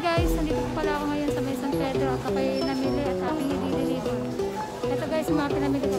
guys, nandito po pala ako ngayon sa may San Pedro at ako'y namili at aking i-deliver. Ito guys, mga pinamili ko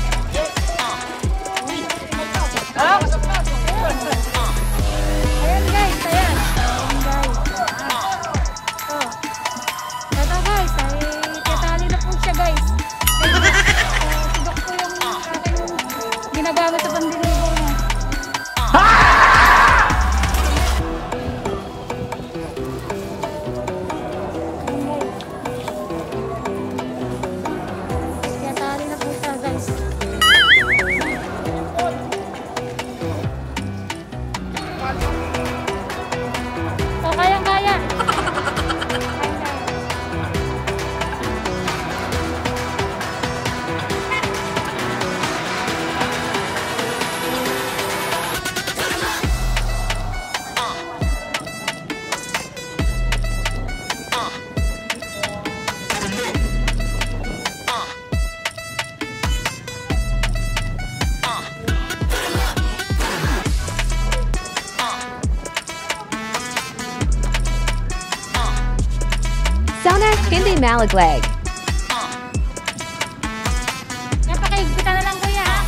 Hindi Malaglag. Napakaigpitan na lang kuya. ha?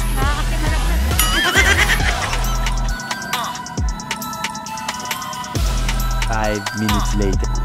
Five minutes later.